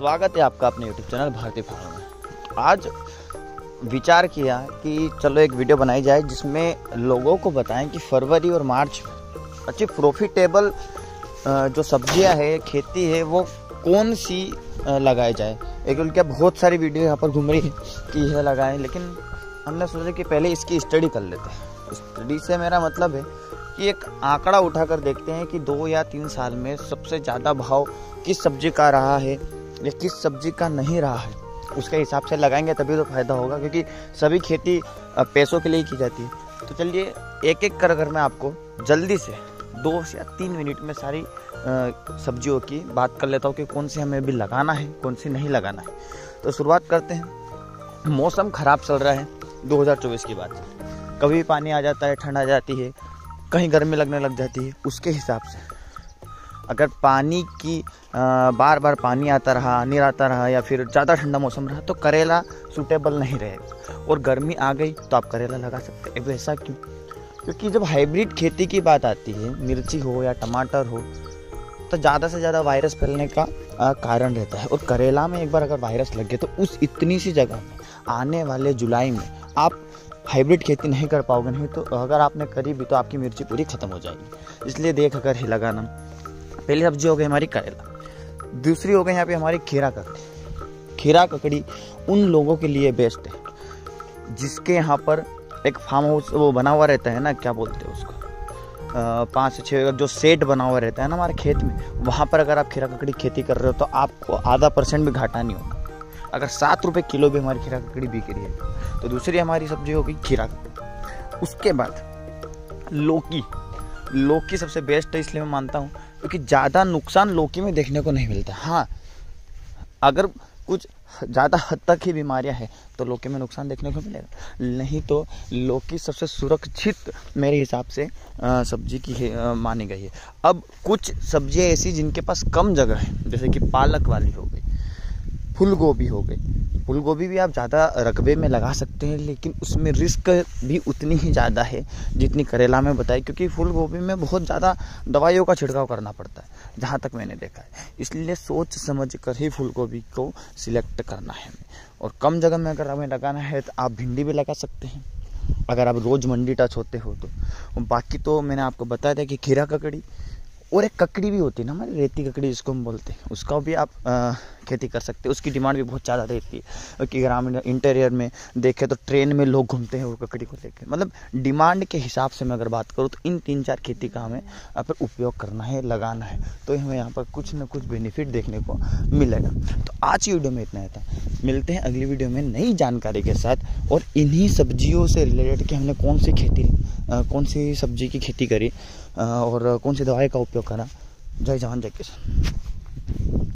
स्वागत है आपका अपने यूट्यूब चैनल भारतीय फार्म में। आज विचार किया कि चलो एक वीडियो बनाई जाए जिसमें लोगों को बताएँ कि फरवरी और मार्च में अच्छी प्रॉफिटेबल जो सब्ज़ियाँ है, खेती है, वो कौन सी लगाई जाए। एक उनके बहुत सारी वीडियो यहाँ पर घूम रही है कि यह लगाएँ, लेकिन हमने सोचा कि पहले इसकी स्टडी कर लेते हैं। स्टडी से मेरा मतलब है कि एक आंकड़ा उठाकर देखते हैं कि दो या तीन साल में सबसे ज़्यादा भाव किस सब्ज़ी का रहा है या किस सब्ज़ी का नहीं रहा है, उसके हिसाब से लगाएँगे तभी तो फ़ायदा होगा, क्योंकि सभी खेती पैसों के लिए की जाती है। तो चलिए एक एक कर अगर मैं आपको जल्दी से दो या तीन मिनट में सारी सब्जियों की बात कर लेता हूँ कि कौन सी हमें अभी लगाना है, कौन सी नहीं लगाना है। तो शुरुआत करते हैं। मौसम ख़राब चल रहा है 2024 की बात। कभी पानी आ जाता है, ठंड आ जाती है, कहीं गर्मी लगने लग जाती है, उसके हिसाब से। अगर पानी की आ, बार बार पानी आता रहा नहीं आता रहा या फिर ज़्यादा ठंडा मौसम रहा तो करेला सूटेबल नहीं रहेगा। और गर्मी आ गई तो आप करेला लगा सकते हैं। वैसा क्यों? क्योंकि जब हाइब्रिड खेती की बात आती है मिर्ची हो या टमाटर हो तो ज़्यादा से ज़्यादा वायरस फैलने का कारण रहता है। और करेला में एक बार अगर वायरस लग गया तो उस इतनी सी जगह में आने वाले जुलाई में आप हाइब्रिड खेती नहीं कर पाओगे। नहीं तो अगर आपने करी भी तो आपकी मिर्ची पूरी ख़त्म हो जाएगी। इसलिए देख कर ही लगाना पहली सब्ज़ी हो गई हमारी करेला। दूसरी हो गई यहाँ पे हमारी खीरा ककड़ी। खीरा ककड़ी उन लोगों के लिए बेस्ट है, जिसके यहाँ पर एक फार्म हाउस वो बना हुआ रहता है ना, क्या बोलते हैं उसको? पाँच से छः जो सेट बना हुआ रहता है ना हमारे खेत में, वहाँ पर अगर आप खीरा ककड़ी खेती कर रहे हो तो आपको आधा परसेंट भी घाटा नहीं होगा। अगर सात रुपये किलो भी हमारी खीरा ककड़ी बिक रही है तो दूसरी हमारी सब्ज़ी हो गई खीरा ककड़ी। उसके बाद, लौकी। लौकी सबसे बेस्ट है, इसलिए मैं मानता हूँ क्योंकि ज़्यादा नुकसान लौकी में देखने को नहीं मिलता। हाँ अगर कुछ ज़्यादा हद तक ही बीमारियाँ हैं तो लौकी में नुकसान देखने को मिलेगा। नहीं तो लौकी सबसे सुरक्षित मेरे हिसाब से सब्ज़ी की मानी गई है। अब कुछ सब्ज़ियाँ ऐसी जिनके पास कम जगह है, जैसे कि पालक वाली हो गई। फूल गोभी हो गई। फूल गोभी भी आप ज़्यादा रकबे में लगा सकते हैं, लेकिन उसमें रिस्क भी उतनी ही ज़्यादा है जितनी करेला में बताई, क्योंकि फूल गोभी में बहुत ज़्यादा दवाइयों का छिड़काव करना पड़ता है, जहाँ तक मैंने देखा है। इसलिए सोच समझ कर ही फूल गोभी को सिलेक्ट करना है। और कम जगह में अगर हमें लगाना है तो आप भिंडी भी लगा सकते हैं। अगर आप रोज़ मंडी टच होते हो तो। बाकी तो मैंने आपको बताया था कि खीरा ककड़ी, और एक ककड़ी भी होती है ना, हमारी रेती ककड़ी जिसको हम बोलते हैं, उसका भी आप खेती कर सकते हैं, उसकी डिमांड भी बहुत ज़्यादा रहती है। क्योंकि ग्रामीण इंटीरियर में देखें तो ट्रेन में लोग घूमते हैं वो ककड़ी को लेकर। मतलब डिमांड के हिसाब से मैं अगर बात करूँ तो इन तीन चार खेती का हमें पर उपयोग करना है, लगाना है। तो हमें यहाँ पर कुछ ना कुछ बेनिफिट देखने को मिलेगा। तो आज की वीडियो में इतना था। मिलते हैं अगली वीडियो में नई जानकारी के साथ। और इन्हीं सब्जियों से रिलेटेड कि हमने कौन सी खेती कौन सी सब्ज़ी की खेती करी और कौन सी दवाई का उपयोग करा। जय जवान, जय किसान।